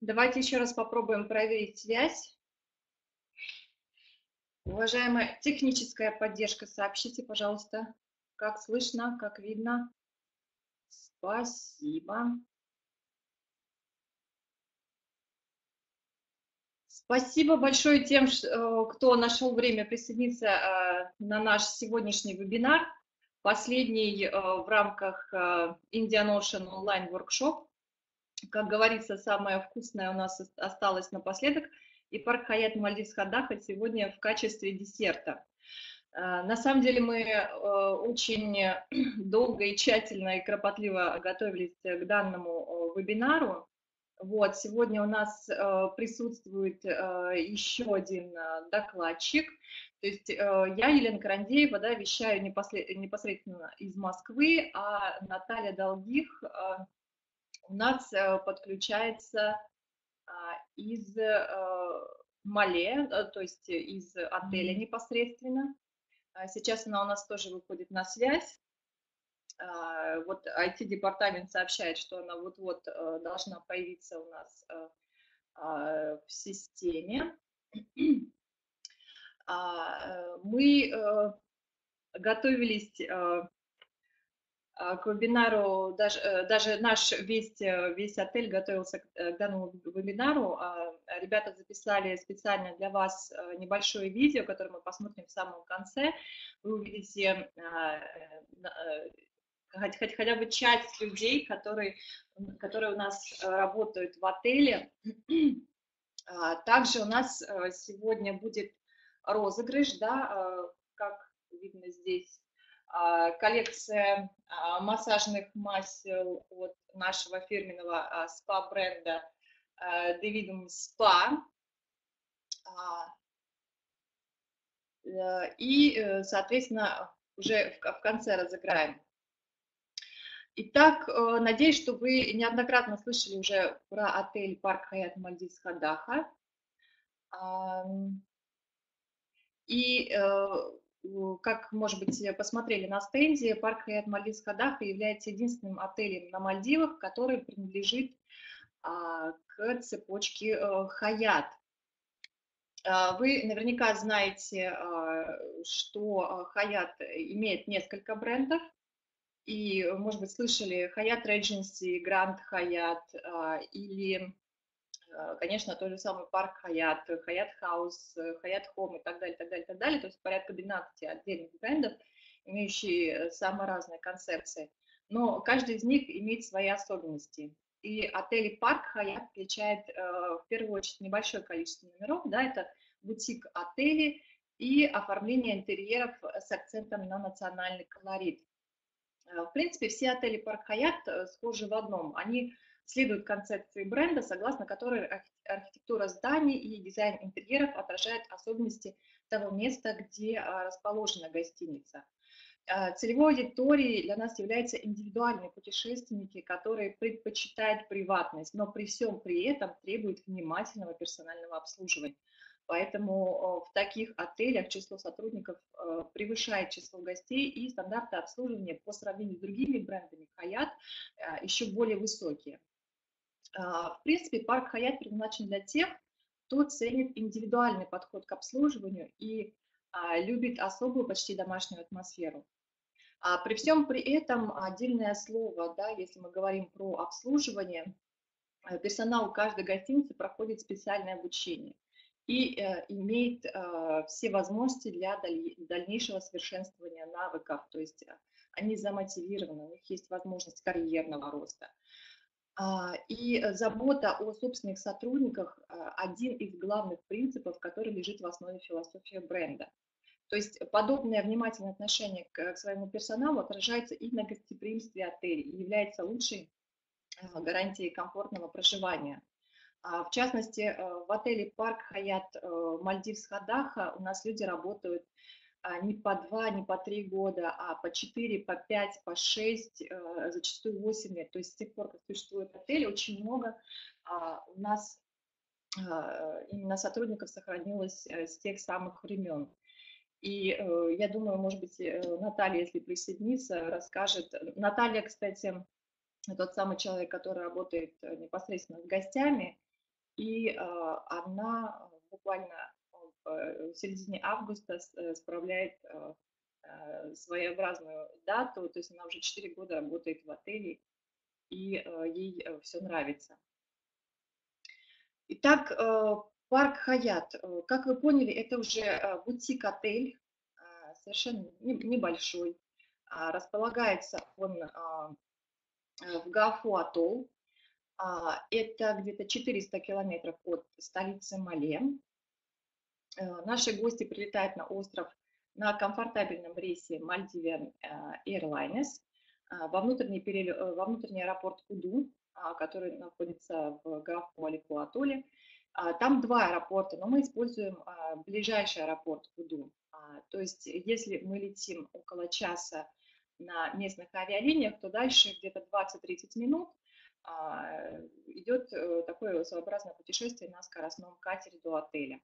Давайте еще раз попробуем проверить связь. Уважаемая техническая поддержка, сообщите, пожалуйста, как слышно, как видно. Спасибо. Спасибо большое тем, э, кто нашел время присоединиться э, на наш сегодняшний вебинар, последний э, в рамках Indian Ocean онлайн воркшоп. Как говорится, самое вкусное у нас осталось напоследок, и парк Хаят Мальдивс Хадаха сегодня в качестве десерта. На самом деле мы очень долго и тщательно и кропотливо готовились к данному вебинару. Вот, сегодня у нас э, присутствует э, еще один э, докладчик. То есть э, я, Елена Карандеева, да, вещаю непосредственно из Москвы, а Наталья Долгих э, у нас э, подключается э, из э, Мале, э, то есть из отеля непосредственно. Сейчас она у нас тоже выходит на связь. А, вот IT-департамент сообщает, что она вот-вот должна появиться у нас а, в системе. А, мы готовились к вебинару, даже, даже наш весь, весь отель готовился к данному вебинару. Ребята записали специально для вас небольшое видео, которое мы посмотрим в самом конце. Вы увидите хоть, хоть, хотя бы часть людей, которые, которые у нас э, работают в отеле. А, также у нас э, сегодня будет розыгрыш, да, э, как видно здесь, а, коллекция а, массажных масел от нашего фирменного спа-бренда Davidum Spa. И, соответственно, уже в конце разыграем Итак, э, надеюсь, что вы неоднократно слышали уже про отель Парк Хаят Мальдивс Хадаха. И, э, как, может быть, посмотрели на стенде, Парк Хаят Мальдивс Хадаха является единственным отелем на Мальдивах, который принадлежит а, к цепочке э, Хаят. А, вы наверняка знаете, что Хаят имеет несколько брендов – и, может быть, слышали Hyatt Regency, Grand Hyatt а, или, а, конечно, тот же самый парк Hyatt, Hyatt House, Hyatt Home и так далее, так далее, так далее. То есть порядка 12 отдельных брендов, имеющие самые разные концепции. Но каждый из них имеет свои особенности. И отели Парк Hyatt отличает в первую очередь небольшое количество номеров. Да, это бутик отели и оформление интерьеров с акцентом на национальный колорит. Э, в принципе, все отели Парк Хаят э, схожи в одном. Они следуют концепции бренда, согласно которой архитектура зданий и дизайн интерьеров отражает особенности того места, где а, расположена гостиница. Э, целевой аудиторией для нас являются индивидуальные путешественники, которые предпочитают приватность, но при всем при этом требуют внимательного персонального обслуживания. Поэтому в таких отелях число сотрудников э, превышает число гостей, и стандарты обслуживания по сравнению с другими брендами Хаят э, еще более высокие. А, в принципе, парк Хаят предназначен для тех, кто ценит индивидуальный подход к обслуживанию и а, любит особую, почти домашнюю атмосферу. А при всем при этом отдельное слово, да, если мы говорим про обслуживание, э, персонал каждой гостиницы проходит специальное обучение – и э, имеет э, все возможности для дальнейшего совершенствования навыков, то есть они замотивированы, у них есть возможность карьерного роста. А, и забота о собственных сотрудниках – один из главных принципов, который лежит в основе философии бренда. То есть подобное внимательное отношение к своему персоналу отражается и на гостеприимстве отеля и является лучшей гарантией комфортного проживания а, в частности, в отеле «Парк Хаят Мальдивс Хадаха» у нас люди работают а, не по два, не по три года, а по четыре, по пять, по шесть, э, зачастую восемь лет. То есть с тех пор, как существует отель, очень много а, у нас именно сотрудников сохранилось с тех самых времен. И я думаю, может быть, Наталья, если присоединится, расскажет. Наталья, кстати, тот самый человек, который работает непосредственно с гостями, и она буквально в середине августа справляет своеобразную дату, то есть она уже 4 года работает в отеле, и ей все нравится. Итак, парк Хаят, как вы поняли, это уже бутик-отель, совершенно небольшой. А, располагается он в Гафу-Атолл. А, это где-то 400 километров от столицы Мале. Э, наши гости прилетают на остров на комфортабельном рейсе Maldivian Airlines во внутренний, перел... Э, во внутренний аэропорт Куду, который находится в Гафу-Алику-Атолле. Там два аэропорта, но мы используем ближайший аэропорт Куду. То есть если мы летим около часа на местных авиалиниях, то дальше где-то 20-30 минут идет э, такое своеобразное путешествие на скоростном катере до отеля.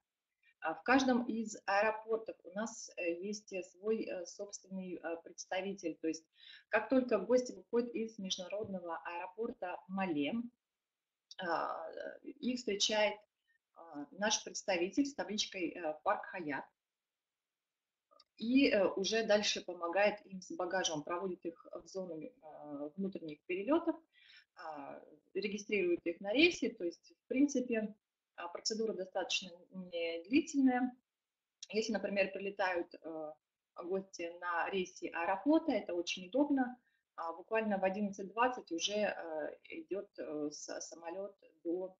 В каждом из аэропортов у нас э, есть свой э, собственный представитель. То есть как только гости выходят из международного аэропорта Мале, их встречает наш представитель с табличкой «Парк Хаят» и э, уже дальше помогает им с багажом, проводит их в зону э, внутренних перелетов, а, регистрирует их на рейсе, то есть, в принципе, а, процедура достаточно не длительная. Если, например, прилетают э, гости на рейсе Аэрофлота, это очень удобно, а, буквально в 11.20 уже идет самолет до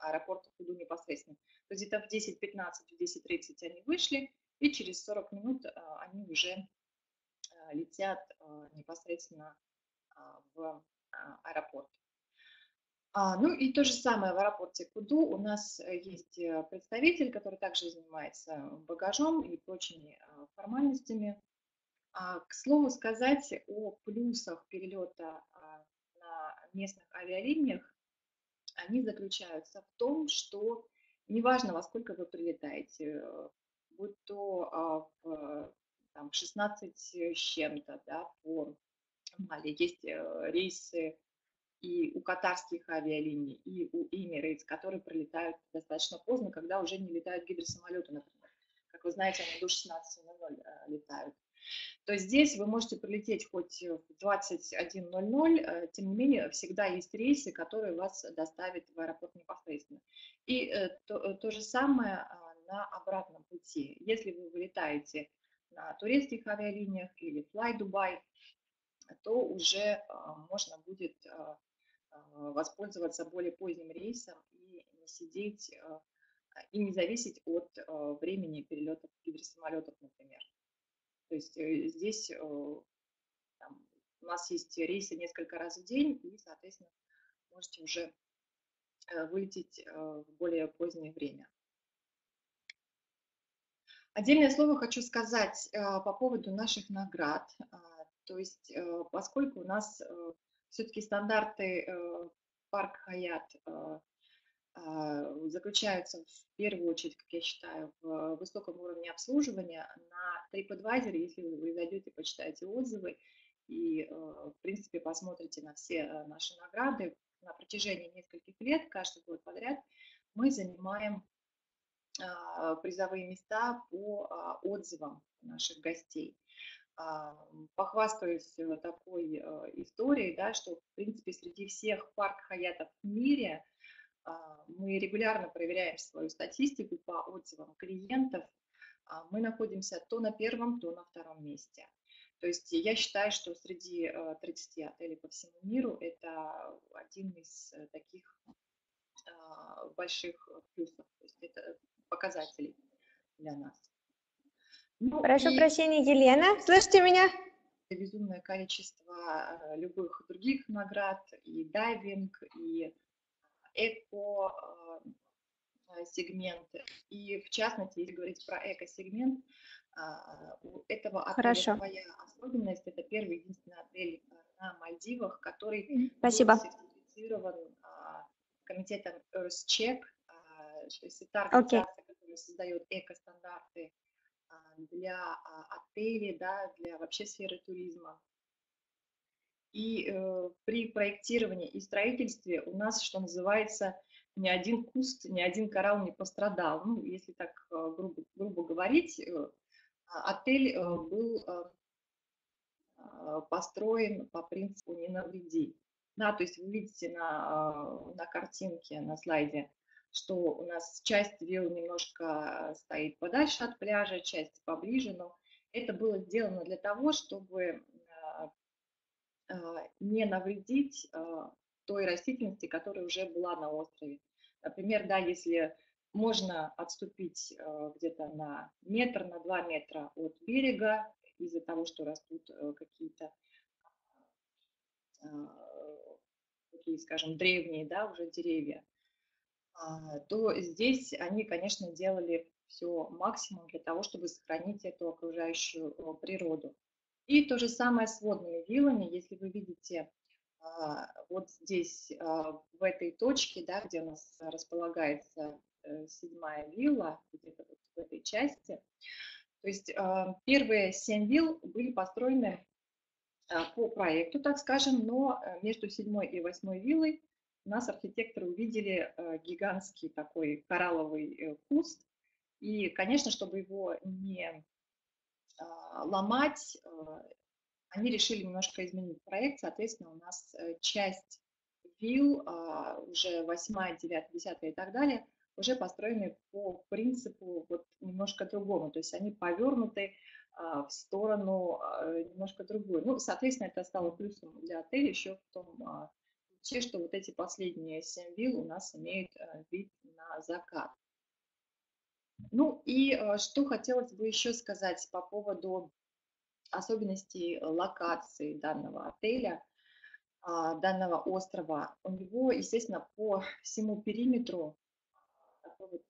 аэропорта Куду непосредственно. То есть где-то в 10.15, в 10.30 они вышли, и через 40 минут а, они уже а, летят а, непосредственно в аэропорт. Ну и то же самое в аэропорте Куду у нас э, есть э, представитель, который также занимается багажом и прочими формальностями. К слову сказать о плюсах перелета на местных авиалиниях, они заключаются в том, что неважно, во сколько вы прилетаете, будь то а, в там, 16 с чем-то да, по Мали. Есть э, рейсы и у катарских авиалиний, и у Emirates, которые прилетают достаточно поздно, когда уже не летают гидросамолеты, например. Как вы знаете, они до 16.00 э, летают. То есть здесь вы можете прилететь хоть в 21.00, э, тем не менее всегда есть рейсы, которые вас доставят в аэропорт непосредственно. И то, то же самое а, на обратном пути. Если вы вылетаете на турецких авиалиниях или Fly Dubai, то уже а, можно будет а, воспользоваться более поздним рейсом и не сидеть и не зависеть от времени перелетов гидросамолетов, например. То есть э, здесь э, там, у нас есть рейсы несколько раз в день, и, соответственно, можете уже э, вылететь в более позднее время. Отдельное слово хочу сказать по поводу наших наград. А, то есть, поскольку у нас все-таки стандарты парк Хаят а, заключаются в первую очередь, как я считаю, в высоком уровне обслуживания. На TripAdvisor, если вы зайдете, почитаете отзывы и, в принципе, посмотрите на все наши награды, на протяжении нескольких лет, каждый год подряд, мы занимаем а, призовые места по а, отзывам наших гостей. А, похвастаюсь э, такой э, историей, да, что, в принципе, среди всех парк хаятов в мире мы регулярно проверяем свою статистику по отзывам клиентов. Мы находимся то на первом, то на втором месте. То есть я считаю, что среди 30 э, отелей по всему миру это один из таких больших плюсов. То есть это показателей для нас. Ну, Прошу и... прощения, Елена, слышите меня? Безумное количество э, любых других наград, и дайвинг, и эко э, сегменты. И в частности, если говорить про эко-сегмент, у этого отеля Хорошо. своя особенность. Это первый единственный отель э, на Мальдивах, который Спасибо. был сертифицирован комитетом EarthCheck то есть это организация, okay. которая создает эко-стандарты для а, отелей, да, для вообще сферы туризма. И э, при проектировании и строительстве у нас, что называется, ни один куст, ни один коралл не пострадал. Ну, если так грубо, грубо говорить, отель был построен по принципу «не навреди». Да, то есть вы видите на, на картинке, на слайде, что у нас часть вилл немножко стоит подальше от пляжа, часть поближе, но это было сделано для того, чтобы а, а, не навредить а, той растительности, которая уже была на острове. Например, да, если можно отступить где-то на метр, на два метра от берега из-за того, что растут какие-то такие, скажем, древние, да, уже деревья, то здесь они, конечно, делали все максимум для того, чтобы сохранить эту окружающую природу. И то же самое с водными виллами. Если вы видите а, вот здесь, а, в этой точке, да, где у нас располагается э, седьмая вилла, где-то вот в этой части, то есть а, первые семь вилл были построены по проекту, так скажем, но э, между седьмой и восьмой виллой нас архитекторы увидели гигантский такой коралловый куст, и, конечно, чтобы его не а, ломать, а, они решили немножко изменить проект. Соответственно, у нас э, часть вилл, а, уже 8, 9, 10 и так далее, уже построены по принципу вот немножко другому. То есть они повернуты в сторону немножко другую. Ну, соответственно, это стало плюсом для отеля еще в том ключе, что вот эти последние 7 вилл у нас имеют вид на закат. Ну и э, что хотелось бы еще сказать по поводу особенностей локации данного отеля, а, данного острова. У него, естественно, по всему периметру такой вот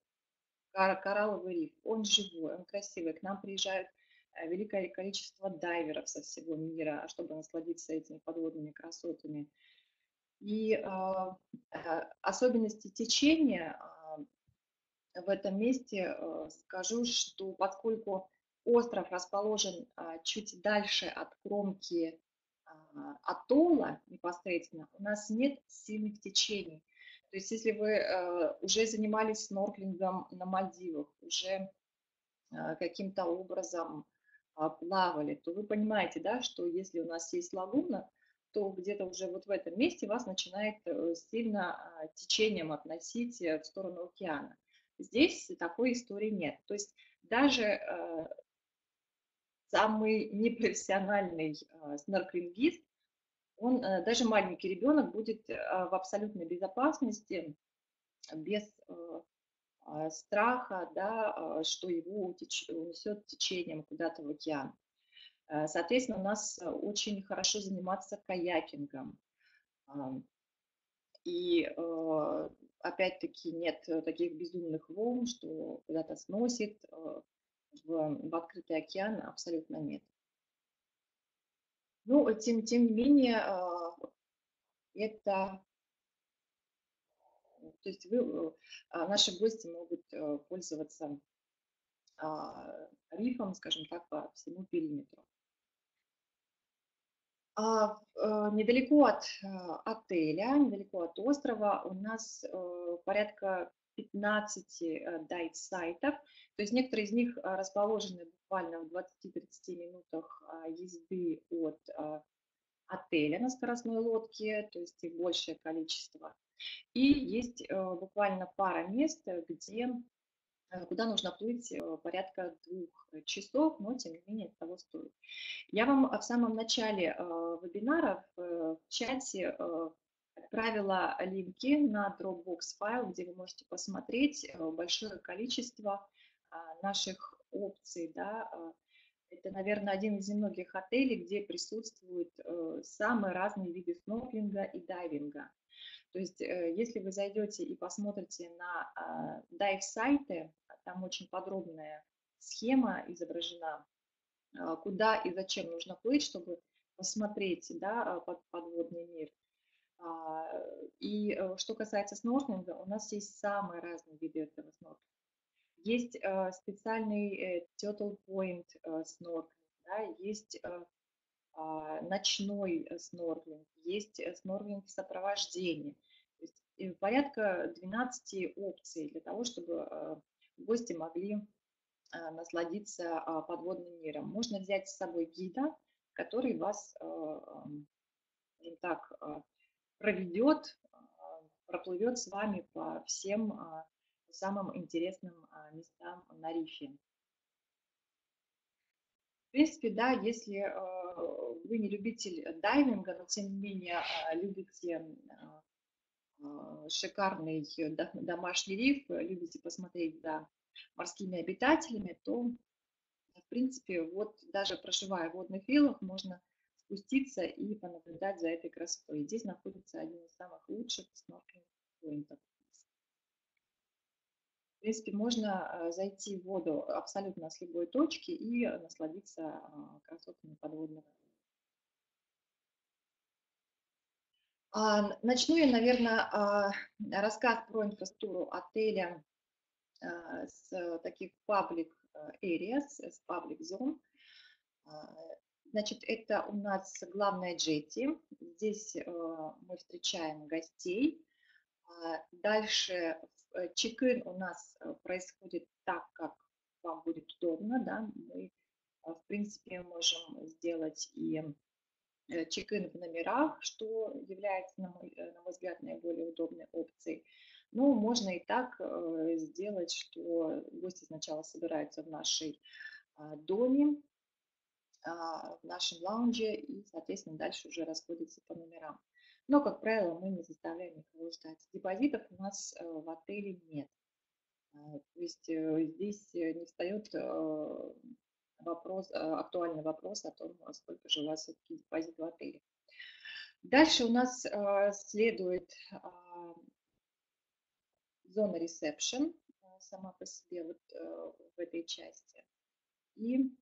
коралловый риф. Он живой, он красивый. К нам приезжают э, великое количество дайверов со всего мира, чтобы насладиться этими подводными красотами. И э, особенности течения в этом месте э, скажу, что поскольку остров расположен а, чуть дальше от кромки а, атолла непосредственно, у нас нет сильных течений. То есть если вы э, уже занимались снорклингом на Мальдивах, уже каким-то образом а, плавали, то вы понимаете, да, что если у нас есть лагуна, то где-то уже вот в этом месте вас начинает сильно течением относить в сторону океана. Здесь такой истории нет. То есть даже э, самый непрофессиональный э, снорклингист, он, э, даже маленький ребенок будет э, в абсолютной безопасности, без э, э, страха, да, э, что его унесет течением куда-то в океан. Э, соответственно, у нас очень хорошо заниматься каякингом. И э, опять-таки нет э, таких безумных волн, что куда-то сносит, э, в, в открытый океан абсолютно нет. Ну, тем, тем не менее, это, то есть вы, наши гости могут пользоваться рифом, скажем так, по всему периметру. А, э, недалеко от э, отеля, недалеко от острова у нас э, порядка 15 дайв-сайтов, то есть некоторые из них расположены буквально в 20-30 минутах а, езды от отеля на скоростной лодке, то есть их большее количество. И есть буквально пара мест, где, куда нужно плыть порядка двух часов, но тем не менее того стоит. Я вам в самом начале э, вебинара в чате э, отправила линки на Dropbox файл, где вы можете посмотреть э, большое количество наших опций. Да. Это, наверное, один из немногих отелей, где присутствуют самые разные виды снорклинга и дайвинга. То есть, если вы зайдете и посмотрите на дайв-сайты, там очень подробная схема изображена, а, куда и зачем нужно плыть, чтобы посмотреть да, а, под, подводный мир. А, и э, что касается снорклинга, у нас есть самые разные виды этого снорклинга. Есть специальный э, turtle point э, снорклинг, да, есть ночной снорклинг, есть снорклинг в сопровождении. То есть порядка 12 опций для того, чтобы гости могли насладиться подводным миром. Можно взять с собой гида, который вас, скажем так, проведет, проплывет с вами по всем самым интересным местам на рифе. В принципе, да, если э, вы не любитель дайвинга, но тем не менее э, любите э, шикарный домашний риф, любите посмотреть за морскими обитателями, то, в принципе, вот даже проживая в водных виллах, можно спуститься и понаблюдать за этой красотой. Здесь находится один из самых лучших снорклинг-поинтов. В принципе, можно э, зайти в воду абсолютно с любой точки и насладиться а, красотами подводного а, Начну я, наверное, а, рассказ про инфраструктуру отеля с таких public areas, с public zone. Значит, это у нас главная джетти. Здесь мы встречаем гостей. Дальше Э, чек-ин у нас э, происходит так, как вам будет удобно, да, мы, э, в принципе, можем сделать и чек-ин в номерах, что является, на мой, на мой взгляд, наиболее удобной опцией. Но можно и так сделать, что гости сначала собираются в нашей доме, в нашем лаунже и, соответственно, дальше уже расходятся по номерам. Но, как правило, мы не заставляем никого ждать. Депозитов у нас э, в отеле нет. А, то есть э, здесь э, не встает вопрос, актуальный вопрос о том, сколько же у вас все-таки депозит в отеле. Дальше у нас следует а, зона ресепшн сама по себе вот в этой части. И а,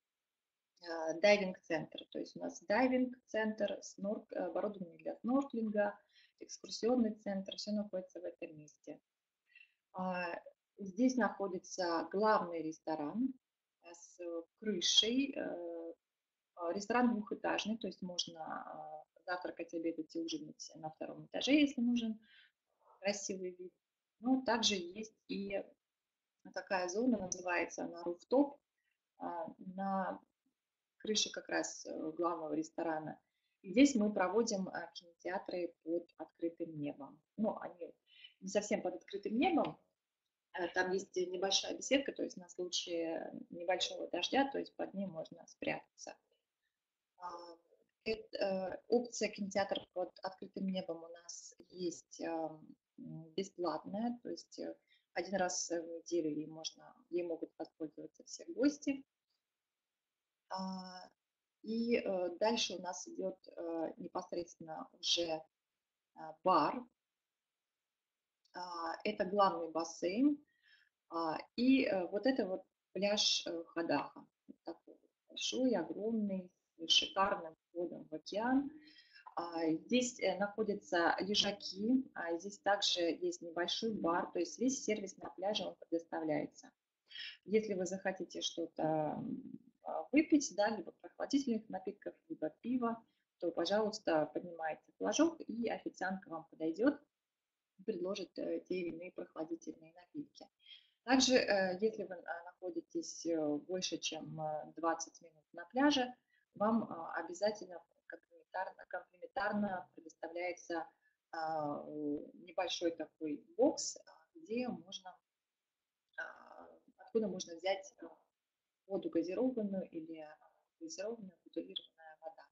дайвинг-центр. То есть у нас дайвинг-центр, снорк, оборудование для снорклинга, экскурсионный центр, все находится в этом месте. А, здесь находится главный ресторан с крышей. Э, а, ресторан двухэтажный, то есть можно завтракать, обедать и ужинать на втором этаже, если нужен красивый вид. Но также есть и такая зона, называется она руфтоп. На крыши как раз э, главного ресторана. И здесь мы проводим э, кинотеатры под открытым небом. Ну, они не совсем под открытым небом. Э, там есть небольшая беседка, то есть на случай небольшого дождя, то есть под ней можно спрятаться. А, опция кинотеатр под открытым небом у нас есть бесплатная, то есть один раз в неделю ей, можно, ей могут воспользоваться все гости. А, и э, дальше у нас идет э, непосредственно уже а, бар. А, это главный бассейн. И э, вот это вот пляж Хадаха. Вот такой большой, огромный, с шикарным входом в океан. Здесь находятся лежаки, здесь также есть небольшой бар, то есть весь сервис на пляже он предоставляется. Если вы захотите что-то а, выпить, да, либо прохладительных напитков, либо пива, то, пожалуйста, поднимайте флажок, и официантка вам подойдет, предложит э, те или иные прохладительные напитки. Также, э, если вы а, находитесь э, больше, чем 20 минут на пляже, вам обязательно комплементарно, комплементарно предоставляется небольшой такой бокс, где можно, откуда можно взять воду газированную или газированная бутылированная вода.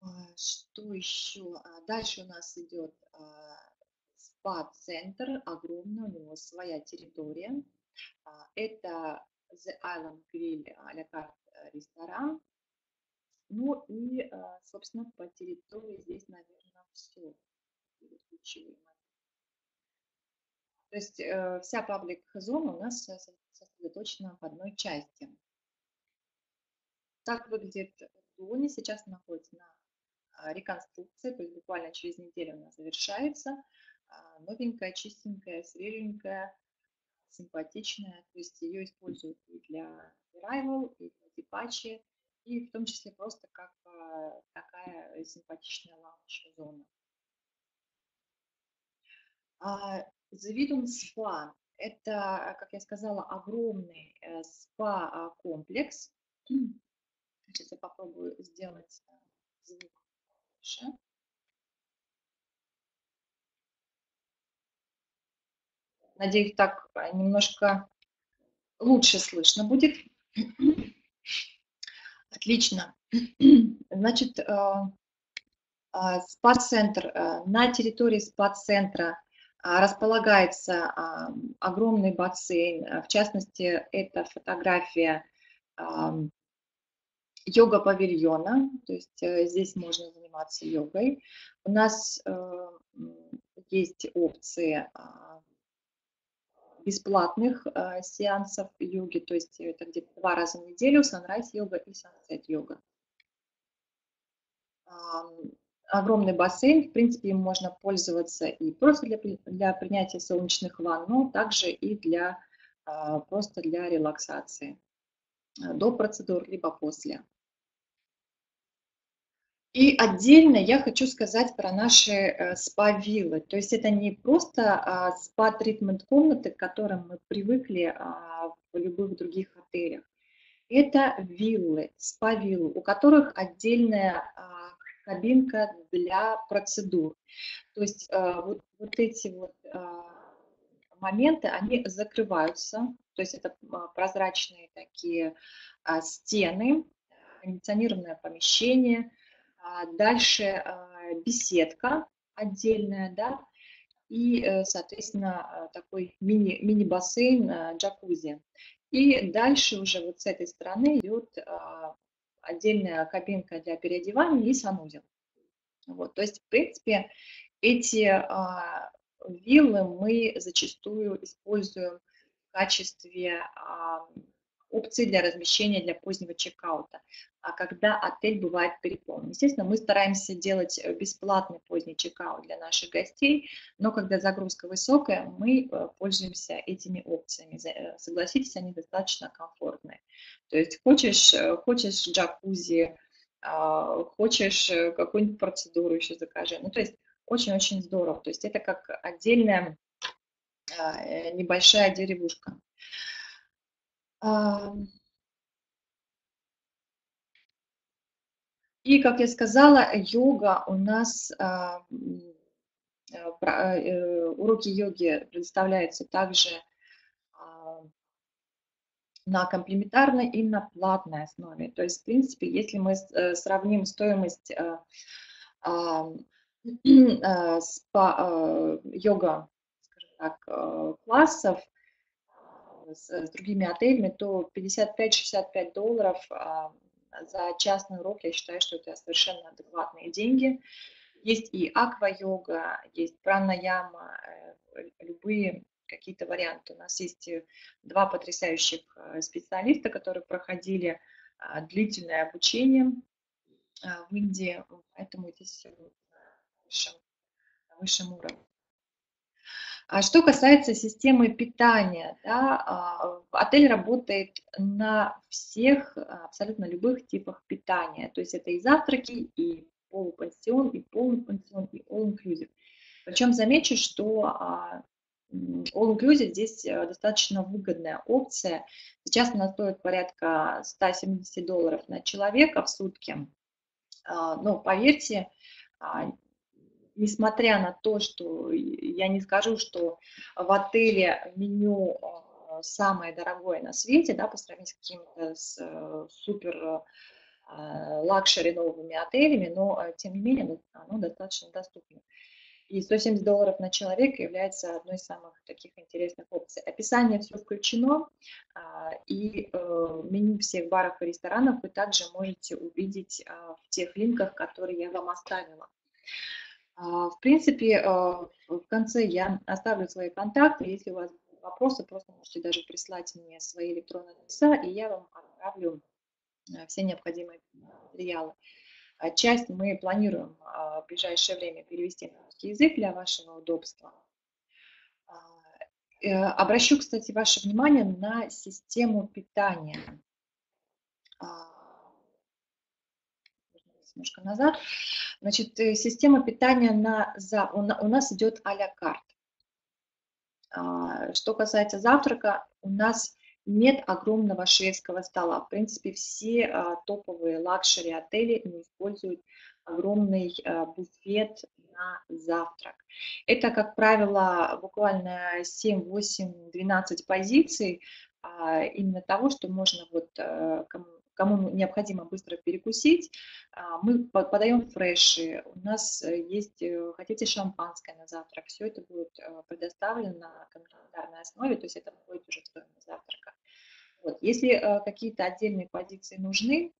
А, что еще? А, дальше у нас идет а, спа-центр, огромный, у него своя территория. Это The Island Grill а la carte ресторан. Ну и, собственно, по территории здесь, наверное, все. Ключевые То есть э, вся паблик-зона у нас сосредоточена в одной части. Так выглядит Дуни, сейчас находится на а, реконструкции, то есть буквально через неделю она завершается. А, новенькая, чистенькая, свеженькая, симпатичная, то есть ее используют и для Arrival, и для Depache, и в том числе просто как а, такая симпатичная лаунж-зона. Завидун спа – это, как я сказала, огромный э, спа-комплекс. Сейчас я попробую сделать э, звук лучше. Надеюсь, так э, немножко лучше слышно будет. Отлично. Значит, спа-центр. На территории спа-центра а, располагается а, огромный бассейн, а, в частности, это фотография йога-павильона, то есть э, здесь можно заниматься йогой. У нас э, есть опции бесплатных сеансов йоги, то есть это где-то два раза в неделю, sunrise йога и sunset йога огромный бассейн, в принципе, им можно пользоваться и просто для, для принятия солнечных ванн, но также и для, а, просто для релаксации а, до процедур, либо после. И отдельно я хочу сказать про наши э, спа-виллы. То есть это не просто а, спа-тритмент комнаты, к которым мы привыкли в любых других отелях. Это виллы, спа-виллы, у которых отдельная кабинка для процедур. То есть э, вот, вот эти вот э, моменты, они закрываются, то есть это а, прозрачные такие а, стены, кондиционированное помещение, а, дальше беседка отдельная, да, и, э, соответственно, такой мини, мини-бассейн, джакузи. И дальше уже вот с этой стороны идет отдельная кабинка для переодевания и санузел. Вот, то есть, в принципе, эти а, виллы мы зачастую используем в качестве а, опции для размещения для позднего чекаута, а когда отель бывает переполнен. Естественно, мы стараемся делать э, бесплатный поздний чекаут для наших гостей, но когда загрузка высокая, мы э, пользуемся этими опциями. Э, согласитесь, они достаточно комфортные. То есть хочешь, хочешь джакузи, а, хочешь какую-нибудь процедуру еще закажи. Ну, то есть очень-очень здорово. То есть это как отдельная а, небольшая деревушка. И, как я сказала, йога у нас, а, э, уроки йоги предоставляются также а, на комплементарной и на платной основе. То есть, в принципе, если мы э, сравним стоимость э, йога, скажем так, классов с, с другими отелями, то 55-65 долларов а, за частный урок, я считаю, что это совершенно адекватные деньги. Есть и аква-йога, есть пранаяма, э, любые какие-то варианты. У нас есть э, два потрясающих э, специалиста, которые проходили а, длительное обучение в Индии, поэтому здесь на высшем, на высшем уровне. А что касается системы питания, да, а, отель работает на всех абсолютно любых типах питания. То есть это и завтраки, и полупансион, и полный пансион, и all-inclusive. Причем замечу, что а, all-inclusive здесь э, достаточно выгодная опция. Сейчас она стоит порядка 170 долларов на человека в сутки. А, но поверьте, несмотря на то, что я не скажу, что в отеле меню э, самое дорогое на свете, да, по сравнению с какими-то с, э, супер э, luxury новыми отелями, но тем не менее оно достаточно доступно. И 170 долларов на человека является одной из самых таких интересных опций. Описание все включено, а, и меню всех баров и ресторанов вы также можете увидеть в тех линках, которые я вам оставила. А, в принципе, а, в конце я оставлю свои контакты. Если у вас вопросы, просто можете даже прислать мне свои электронные адреса, и я вам отправлю а, все необходимые материалы. Часть мы планируем в ближайшее время перевести на русский язык для вашего удобства. Э, обращу, кстати, ваше внимание на систему питания немножко назад. Значит, э, система питания на, за, у нас идет а-ля карт. А, что касается завтрака, у нас нет огромного шведского стола. В принципе, все а, топовые luxury отели не используют огромный а, буфет на завтрак. Это, как правило, буквально 7, 8, 12 позиций именно того, что можно вот э, кому необходимо быстро перекусить, а, мы подаем фреши, у нас э, есть, э, хотите шампанское на завтрак, все это будет э, предоставлено на комплементарной основе, то есть это будет уже стоимость завтрака. Вот. Если какие-то отдельные позиции нужны,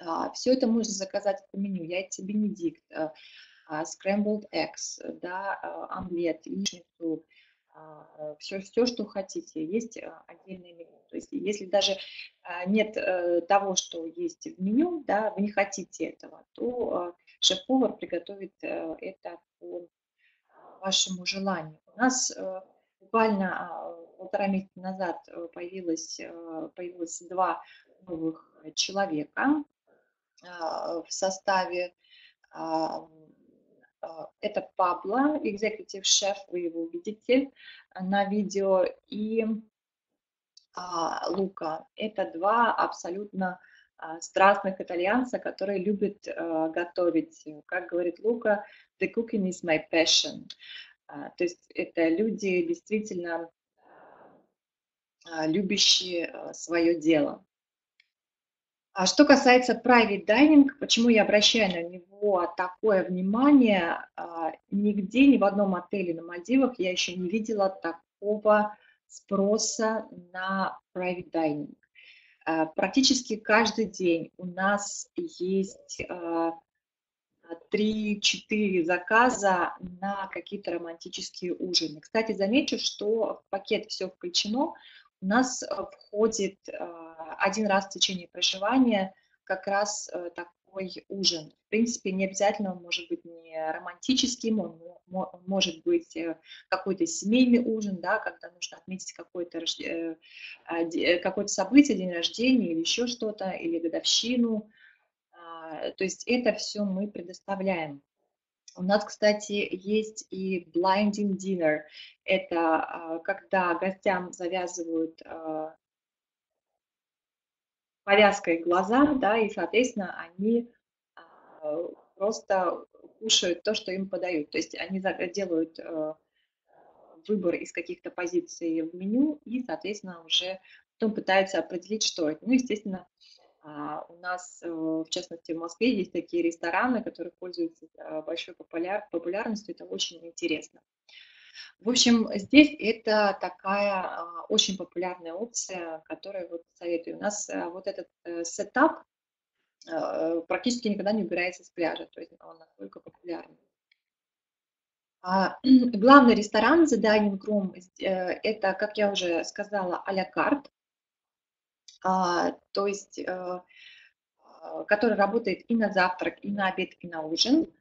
а, все это можно заказать по меню. Яйца Бенедикт, а, scrambled eggs, да, омлет, яичницу, все, все, что хотите. Есть отдельное меню. То есть если даже а, нет э, того, что есть в меню, да, вы не хотите этого, то а, шеф-повар приготовит э, это по вашему желанию. У нас э, буквально а, полтора месяца назад появилось, появилось два новых человека в составе. Это Пабло, executive шеф, вы его видите на видео, и а, Лука. Это два абсолютно а, страстных итальянца, которые любят а, готовить. Как говорит Лука, the cooking is my passion. То есть это люди действительно любящие свое дело. А что касается private dining, почему я обращаю на него такое внимание, нигде, ни в одном отеле на Мальдивах я еще не видела такого спроса на private dining. А, практически каждый день у нас есть 3-4 а, заказа на какие-то романтические ужины. Кстати, замечу, что в пакет все включено. У нас входит а, один раз в течение проживания как раз э, так, такой ужин. В принципе, не обязательно он может быть не романтическим, он может быть э, какой-то семейный ужин, да, когда нужно отметить какое-то э, э, какое событие, день рождения или еще что-то, или годовщину. А, то есть это все мы предоставляем. У нас, кстати, есть и blinding dinner. Это а, когда гостям завязывают а, повязкой глаза, да, и, соответственно, они а, просто кушают то, что им подают. То есть они делают выбор из каких-то позиций в меню и, соответственно, уже потом пытаются определить, что это. Ну, естественно, у нас, э, в частности, в Москве есть такие рестораны, которые пользуются э, большой популярностью. Это очень интересно. В общем, здесь это такая а, очень популярная опция, которую вот советую. У нас а, вот этот э, сетап а, практически никогда не убирается с пляжа, то есть он настолько популярный. Главный ресторан The Dining Room э, это, как я уже сказала, а-ля карт, то есть э, который работает и на завтрак, и на обед, и на ужин.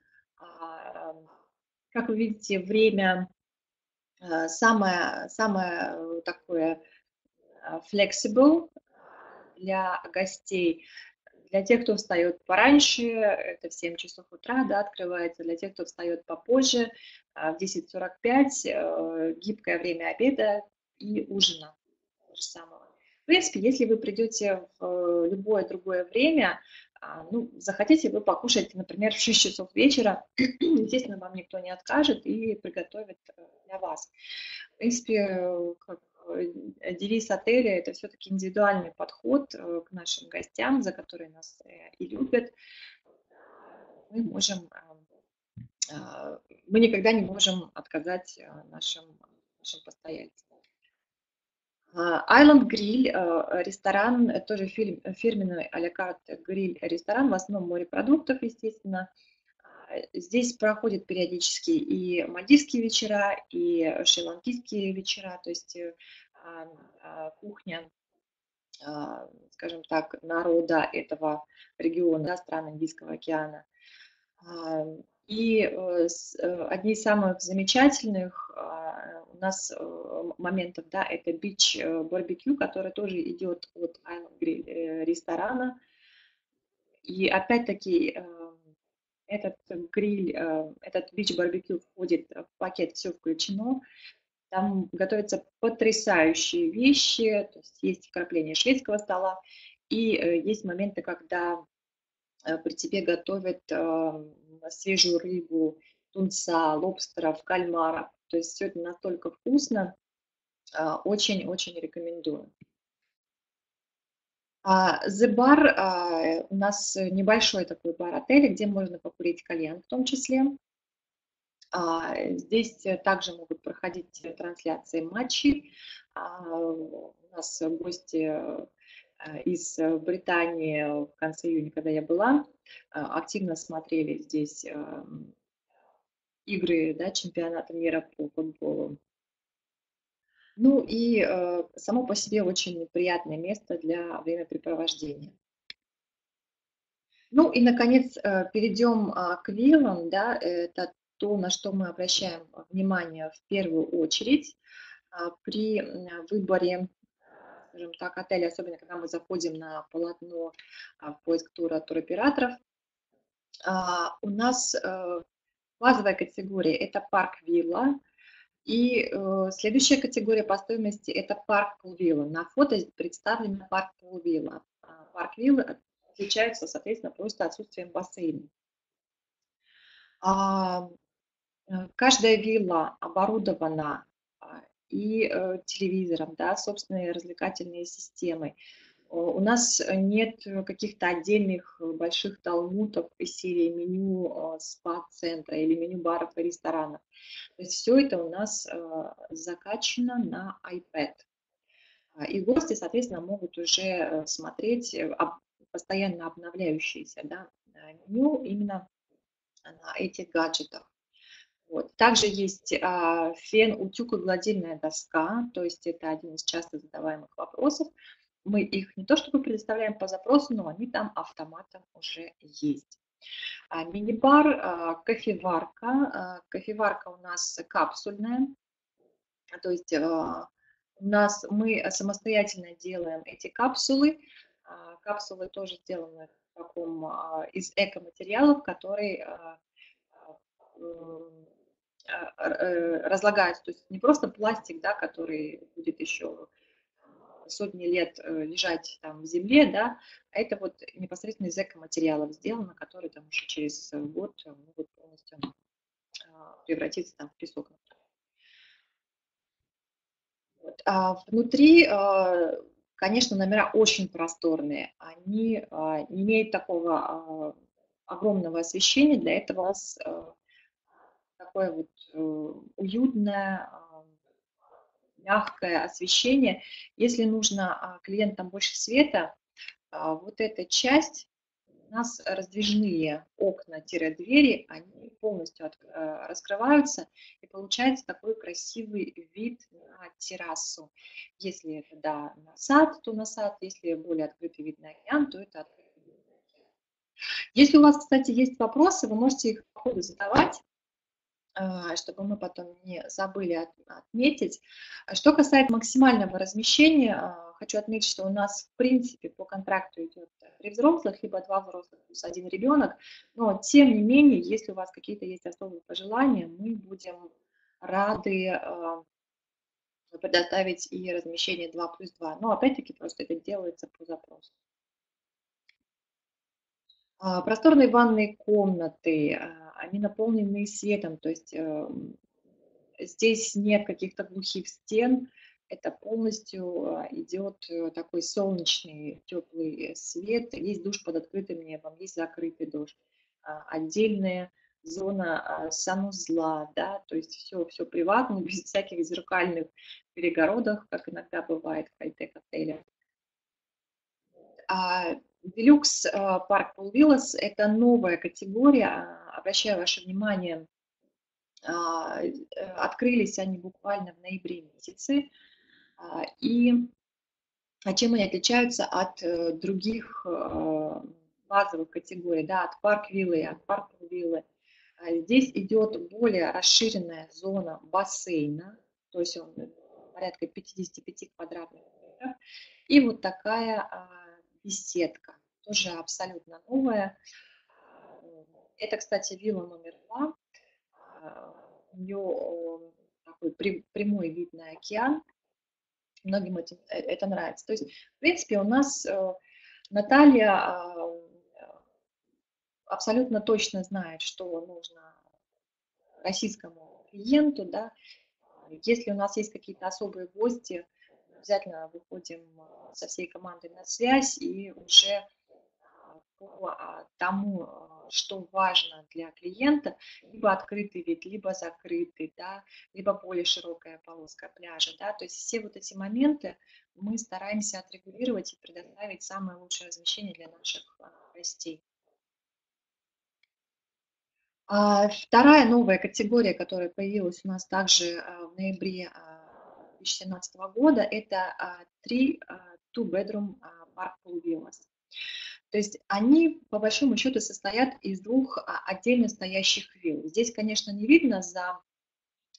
Как вы видите, время Э, самое, самое такое э, flexible для гостей. Для тех, кто встает пораньше, это в 7 часов утра, да, открывается. Для тех, кто встает попозже, в 10.45 гибкое время обеда и ужина. То же самое. Принципе, если вы придете в любое другое время, а, ну, захотите вы покушать, например, в 6 часов вечера, естественно, вам никто не откажет и приготовит э, для вас. В принципе, как э, девиз отеля – это все-таки индивидуальный подход э, к нашим гостям, за которые нас и любят. Мы можем, мы никогда не можем отказать нашим, нашим постояльцам. Island Grill, э, ресторан, э, тоже фирменный а-ля гриль ресторан, в основном морепродуктов, естественно. Здесь проходят периодически и мальдивские вечера, и шри-ланкийские вечера, то есть э, кухня, скажем так, народа этого региона, да, стран Индийского океана. И одни из самых замечательных у нас э, моментов, да, это бич э, барбекю, который тоже идет от Island Grill э, ресторана. И опять-таки этот гриль, этот бич барбекю входит в пакет, все включено. Там готовятся потрясающие вещи, то есть есть крапление шведского стола, и э, есть моменты, когда э, при тебе готовят э, свежую рыбу, тунца, лобстеров, кальмаров. То есть все это настолько вкусно, очень-очень рекомендую. А, The Bar, а, у нас небольшой такой бар отеля, где можно покурить кальян в том числе. А, здесь также могут проходить трансляции матчей. У нас гости из Британии в конце июня, когда я была, активно смотрели здесь игры да, чемпионата мира по футболу. Ну и э, само по себе очень приятное место для времяпрепровождения. Ну и, наконец, э, перейдем э, к виллам. Да, это то, на что мы обращаем внимание в первую очередь э, при выборе скажем так, отеля, особенно когда мы заходим на полотно в поиск тура туроператоров. У нас базовая категория – это парк-вилла, и э, следующая категория по стоимости – это парк Пулвилла. На фото представлен парк Пулвилла. А, парк виллы отличается, соответственно, просто отсутствием бассейна. А, э, каждая вилла оборудована а, и э, телевизором, да, собственной развлекательной системой. У нас нет каких-то отдельных больших талмутов из серии меню спа-центра или меню баров и ресторанов. То есть все это у нас закачано на iPad. А, и гости, соответственно, могут уже э, смотреть э, постоянно обновляющиеся да, меню именно на этих гаджетах. Вот. Также есть а, фен, утюг и гладильная доска, то есть это один из часто задаваемых вопросов мы их не то чтобы предоставляем по запросу, но они там автоматом уже есть. А, мини-бар, а, кофеварка. А, кофеварка у нас капсульная, то есть у нас мы самостоятельно делаем эти капсулы. Капсулы тоже сделаны в таком, из экоматериалов, которые э, разлагаются. То есть не просто пластик, да, который будет еще сотни лет э, лежать там в земле, да, а это вот непосредственно из экоматериалов сделано, которые там уже через год могут полностью а, превратиться там в песок. Вот. А внутри, а, конечно, номера очень просторные, они а, не имеют такого огромного освещения, для этого у вас такое вот э, уютное, мягкое освещение. Если нужно а, клиентам больше света, а, вот эта часть у нас раздвижные окна-двери, они полностью а, раскрываются, и получается такой красивый вид на террасу. Если это да, на сад, то на сад, если более открытый вид на океан, то это открытый вид на океан. Если у вас, кстати, есть вопросы, вы можете их по ходу задавать. А, чтобы мы потом не забыли отметить. А что касается максимального размещения, а, хочу отметить, что у нас в принципе по контракту идет три взрослых, либо два взрослых плюс один ребенок, но тем не менее, если у вас какие-то есть особые пожелания, мы будем рады предоставить и размещение 2 плюс 2. Но опять-таки просто это делается по запросу. Просторные ванные комнаты, они наполнены светом, то есть эм, здесь нет каких-то глухих стен, это полностью а, идет э, такой солнечный теплый свет, есть душ под открытым небом, есть закрытый душ, а, отдельная зона а, санузла, да, то есть все, все приватно, без всяких зеркальных перегородок, как иногда бывает в хай-тек отелях. Делюкс парк Пулвиллас – это новая категория, обращаю ваше внимание, а, э, открылись они буквально в ноябре месяце. А, и а чем они отличаются от э, других э, базовых категорий, да, от парк-виллы, от парк-виллы. Здесь идет более расширенная зона бассейна, то есть он порядка 55 квадратных метров. И вот такая беседка, тоже абсолютно новая. Это, кстати, вилла номер два. У нее такой прямой вид на океан. Многим это, это нравится. То есть, в принципе, у нас Наталья а, абсолютно точно знает, что нужно российскому клиенту, да. Если у нас есть какие-то особые гости, обязательно выходим со всей командой на связь и уже по а, тому, а, что важно для клиента, либо открытый вид, либо закрытый, да, либо более широкая полоска пляжа, да, то есть все вот эти моменты мы стараемся отрегулировать и предоставить самое лучшее размещение для наших а, гостей. Вторая новая категория, которая появилась у нас также в ноябре 2017 года, это три two-bedroom park pool villas. То есть они, по большому счету, состоят из двух а, отдельно стоящих вилл. Здесь, конечно, не видно за,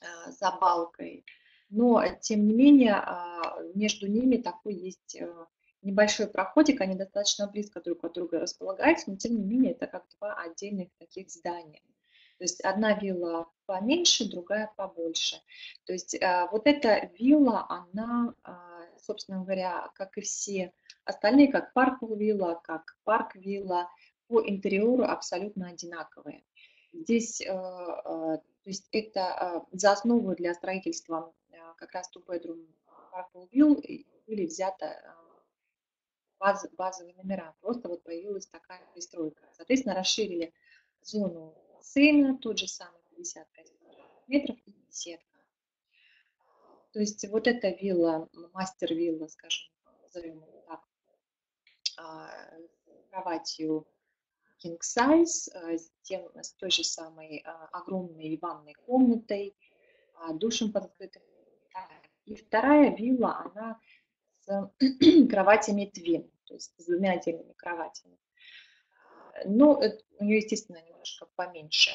а, за балкой, но, тем не менее, а, между ними такой есть э, небольшой проходик, они достаточно близко друг от друга располагаются, но, тем не менее, это как два отдельных таких здания. То есть одна вилла поменьше, другая побольше. То есть вот эта вилла, она, собственно говоря, как и все Остальные, как парк-вилла, как парк-вилла, по интерьеру абсолютно одинаковые. Здесь, э, э, то есть это э, за основу для строительства как раз two bedroom park вилл были взяты баз, базовые номера. Просто вот появилась такая пристройка. Соответственно, расширили зону бассейна, тот же самый 55 метров и беседка. То есть вот эта вилла, мастер-вилла, скажем, назовем так, а, кроватью king size, а, с, тем, с той же самой а, огромной ванной комнатой, душем под открытым. И вторая вилла, она с кроватями twin, то есть с двумя отдельными кроватями. Ну, у нее, естественно, немножко поменьше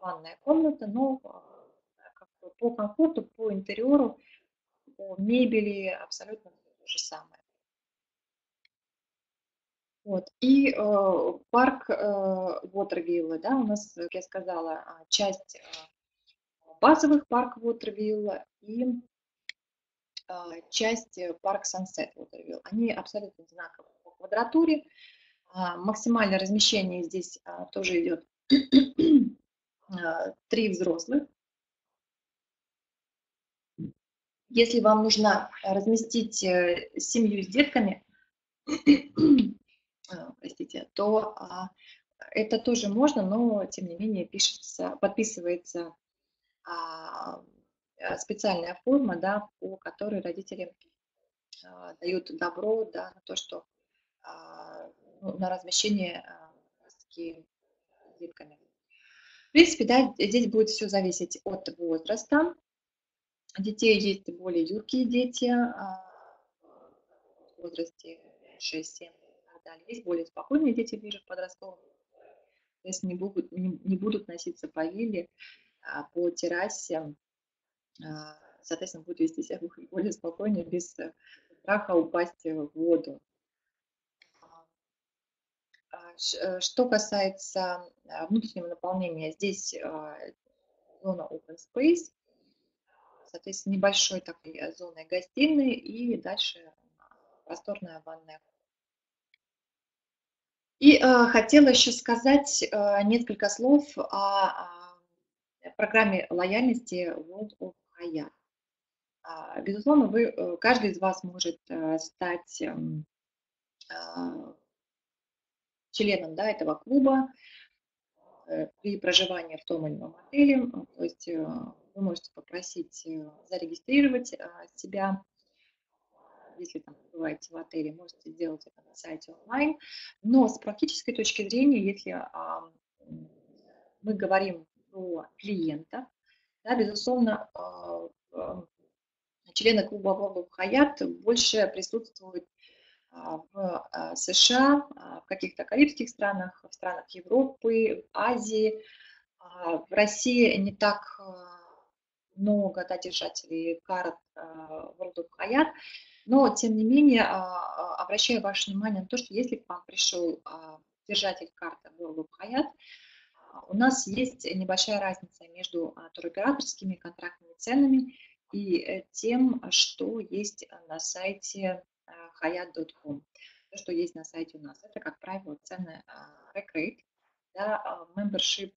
ванная комната, но по комфорту, по интерьеру, по мебели абсолютно то же самое. Вот. И э, парк э, Вотервилла, да, у нас, как я сказала, а, часть э, базовых парк Вотервилла и э, часть парк Сансет Вотервилл. Они абсолютно одинаковые по квадратуре. Э, максимальное размещение здесь э, тоже идет три взрослых. Если вам нужно разместить семью с детками, А, простите, то а, это тоже можно, но тем не менее пишется, подписывается а, специальная форма, да, по которой родители дают добро да, на то, что ну, на размещение с детками. В принципе, да, здесь будет все зависеть от возраста. Детей есть более юркие дети в возрасте 6-7 далее. Есть более спокойные дети ближе к подростковому. Если не будут, не, не будут носиться по вилле, а, по террасе, а, соответственно, будут вести себя более спокойнее, без э, страха упасть в воду. А, э, что касается внутреннего наполнения, здесь зона open space, соответственно, небольшой такой э, зоной гостиной и дальше просторная ванная и э, хотела еще сказать э, несколько слов о, о программе лояльности World of Hyatt. Э, безусловно, вы, э, каждый из вас может э, стать э, э, членом да, этого клуба э, при проживании в том или ином отеле. То есть э, вы можете попросить э, зарегистрировать э, себя если там бываете в отеле, можете сделать это на сайте онлайн. Но с практической точки зрения, если а, мы говорим про клиента, да, безусловно, члены клуба World Хаят больше присутствуют в а, США, а, в каких-то карибских странах, в странах Европы, Азии. В России не так много да, держателей карт World of Hyatt, но, тем не менее, а, а, обращаю ваше внимание на то, что если к вам пришел а, держатель карты World of Hyatt, у нас есть небольшая разница между туроператорскими контрактными ценами и тем, что есть на сайте hayat.com. То, что есть на сайте у нас, это, как правило, цены Recruit, да, membership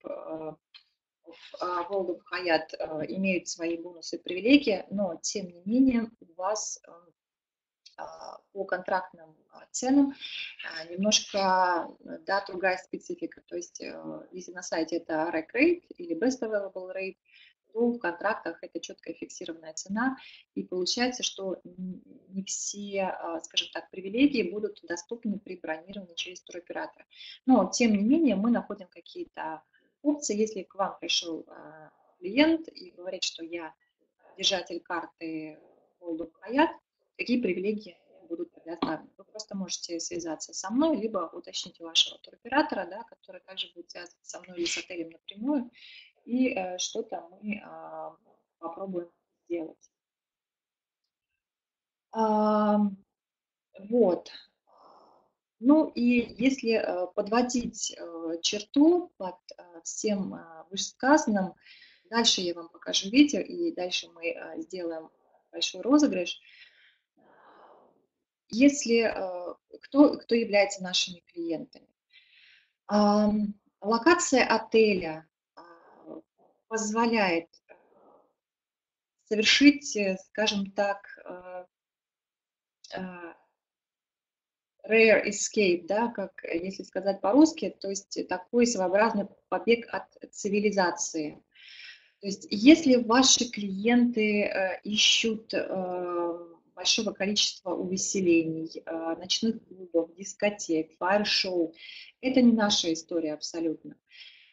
World of Hyatt имеют свои бонусы и привилегии, но, тем не менее, у вас а, по контрактным а, ценам а, немножко да, другая специфика. То есть если на сайте это rack rate или best available rate, то в контрактах это четкая фиксированная цена, и получается, что не все, скажем так, привилегии будут доступны при бронировании через туроператора. Но, тем не менее, мы находим какие-то опции. Если к вам пришел клиент и говорит, что я держатель карты of Hyatt, какие привилегии будут предоставлены. Вы просто можете связаться со мной, либо уточнить вашего туроператора, да, который также будет связан со мной или с отелем напрямую, и э, что-то мы э, попробуем сделать. А, вот. Ну и если э, подводить э, черту под всем вышесказанным, дальше я вам покажу видео, и дальше мы сделаем большой розыгрыш. Если кто, кто является нашими клиентами? Локация отеля а, позволяет э, совершить, э, скажем так, rare escape, да, как если сказать по-русски, то есть такой своеобразный побег от цивилизации. То есть если ваши клиенты ищут большого количества увеселений, а, ночных клубов, дискотек, фаер-шоу. Это не наша история абсолютно.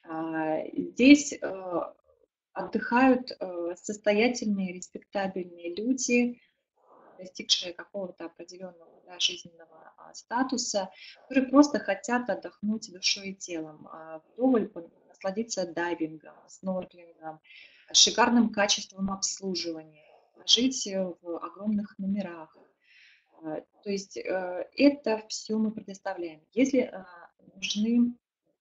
А, здесь а, отдыхают состоятельные, респектабельные люди, достигшие какого-то определенного да, жизненного статуса, которые просто хотят отдохнуть душой и телом, вдоволь насладиться дайвингом, снорклингом, шикарным качеством обслуживания, жить э, в огромных номерах. А, то есть э, это все мы предоставляем. Если а, нужны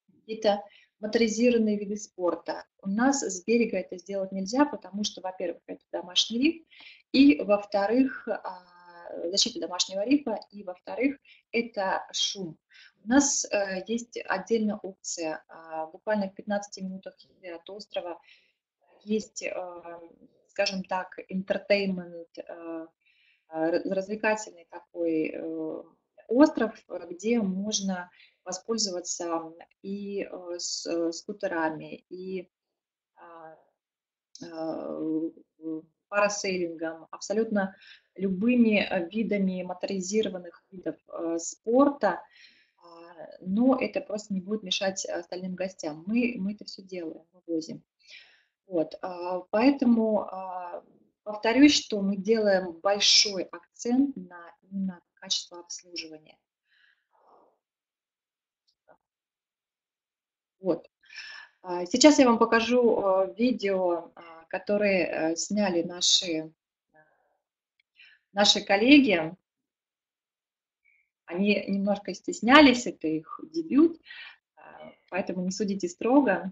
какие-то моторизированные виды спорта, у нас с берега это сделать нельзя, потому что, во-первых, это домашний риф, и, во-вторых, а, защита домашнего рифа, и, во-вторых, это шум. У нас э, есть отдельная опция, буквально в 15 минутах от острова есть скажем так, entertainment, э, э, развлекательный такой э, остров, где можно воспользоваться и с скутерами, и а, парасейлингом, абсолютно любыми видами моторизированных видов спорта, а, но это просто не будет мешать остальным гостям. Мы, мы это все делаем, мы возим. Вот, а, поэтому повторюсь, что мы делаем большой акцент на именно качество обслуживания. Вот. А, сейчас я вам покажу видео, которые э, сняли наши, наши коллеги. Они немножко стеснялись, это их дебют, поэтому не судите строго.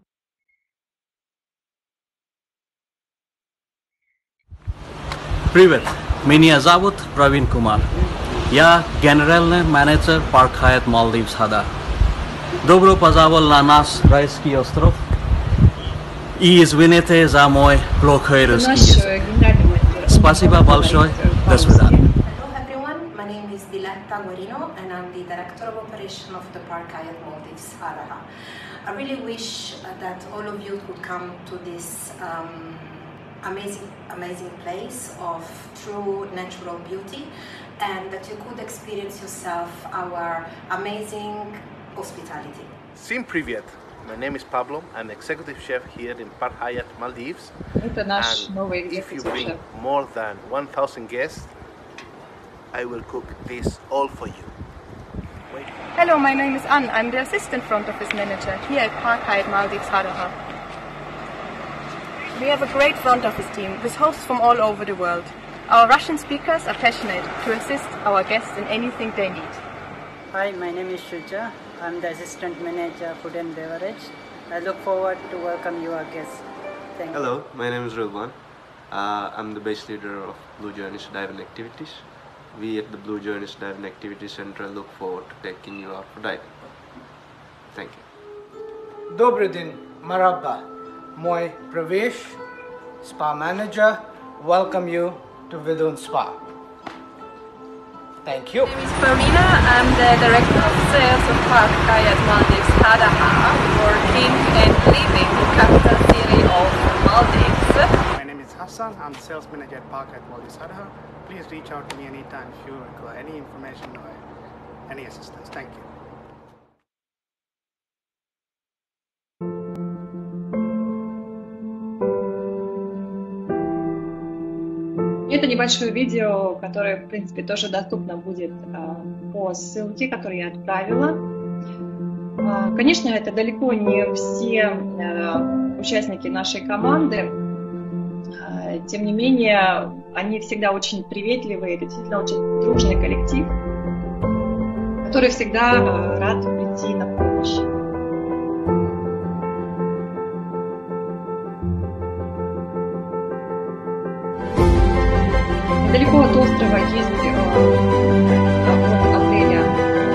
Привет, меня зовут Правин Кумар. Я генеральный менеджер Парк Хаят Малдив Хада. Добро пожаловать на наш райский остров. И извините за мой плохой русский язык. Спасибо большое. До свидания. Hello everyone, my name is Diletta Guarino and I'm the Director of Operation of the Park Hyatt Maldives Adaha. I really wish that all of you could come to this um, amazing, amazing place of true natural beauty and that you could experience yourself our amazing hospitality. Sim Privyet. My name is Pablo. I'm executive chef here in Park Hyatt, Maldives. International and if you bring chef. more than 1,000 guests, I will cook this all for you. Wait. Hello, my name is Anne. I'm the assistant front office manager here at Park Hyatt, Maldives, Haraha. We have a great front office team with hosts from all over the world. Our Russian speakers are passionate to assist our guests in anything they need. Hi, my name is Shuja. I'm the Assistant Manager Food and Beverage. I look forward to welcome you our guests. Thank Hello, my name is Rilwan. Uh, I'm the base leader of Blue Journeys Diving Activities. We at the Blue Journeys Diving Activity Center look forward to taking you out for diving. Thank you. Dobry din, marhaba. Moi Pravesh, Spa Manager, welcome you to Vidun Spa. Thank you. My name is Paulina. I'm the Director of Sales of Park Hyatt Maldives Hadaha, working and living in the capital city of Maldives. My name is Hassan. I'm sales manager at Park at Maldives Hadaha. Please reach out to me anytime if you require any information or any assistance. Thank you. Это небольшое видео, которое, в принципе, тоже доступно будет а, по ссылке, которую я отправила. А, конечно, это далеко не все а, участники нашей команды. Тем не менее, они всегда очень приветливые, это действительно очень дружный коллектив, который всегда рад прийти на помощь. Недалеко от острова есть э, от отеля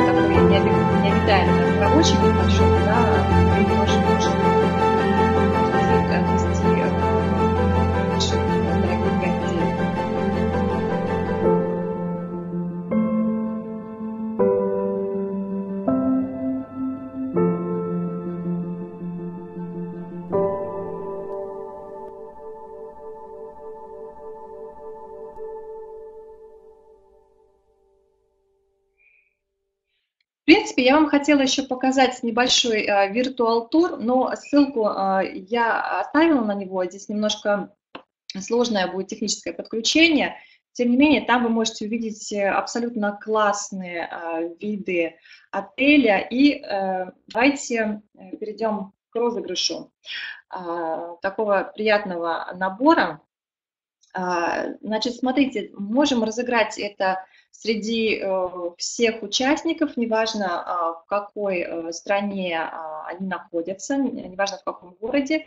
такой необи- необитаемый островочек небольшой, куда принципе, я вам хотела еще показать небольшой э, виртуал-тур, но ссылку э, я оставила на него. Здесь немножко сложное будет техническое подключение. Тем не менее, там вы можете увидеть э, абсолютно классные виды отеля. И давайте перейдем к розыгрышу такого приятного набора. Значит, смотрите, можем разыграть это среди э, всех участников, неважно а, в какой э, стране а, они находятся, неважно в каком городе.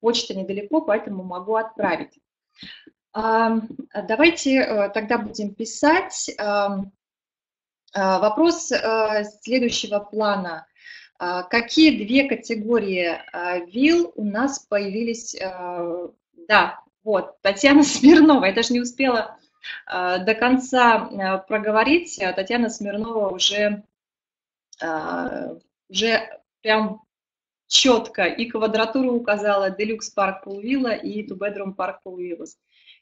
Почта недалеко, поэтому могу отправить. Давайте э, тогда будем писать. А, Вопрос следующего плана. Какие две категории вилл у нас появились? Да, вот, Татьяна Смирнова. Я даже не успела до конца а, проговорить. А Татьяна Смирнова уже, уже прям четко и квадратуру указала, Park Pool Villa и Park Pool Villas.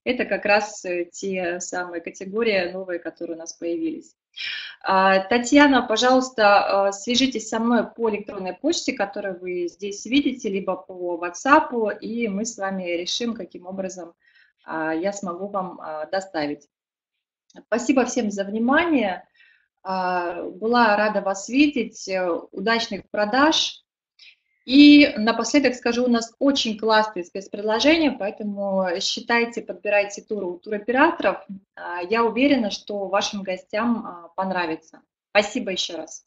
Это как раз э, те самые категории новые, которые у нас появились. А, Татьяна, пожалуйста, свяжитесь со мной по электронной почте, которую вы здесь видите, либо по WhatsApp, и мы с вами решим, каким образом я смогу вам а, доставить. Спасибо всем за внимание. А, Была рада вас видеть. Удачных продаж. И напоследок скажу, у нас очень классные спецпредложения, поэтому считайте, подбирайте туры у туроператоров. А, Я уверена, что вашим гостям а, понравится. Спасибо еще раз.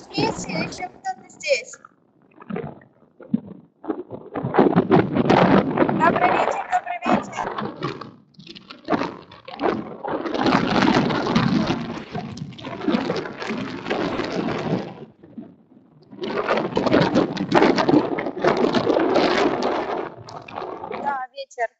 Здесь или еще кто-то здесь? Добрый вечер. Да, вечер.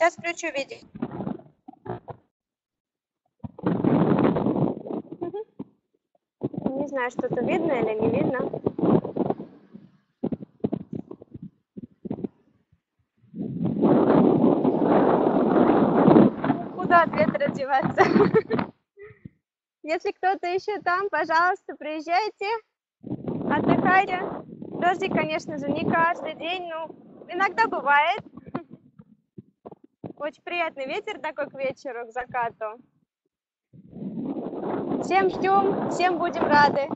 Сейчас включу видео. Не знаю, что-то видно или не видно. Куда от ветра деваться? Если кто-то еще там, пожалуйста, приезжайте, отдыхайте. Дождик, конечно же, не каждый день, но иногда бывает. Очень приятный ветер такой к вечеру, к закату. Всем ждем, всем будем рады.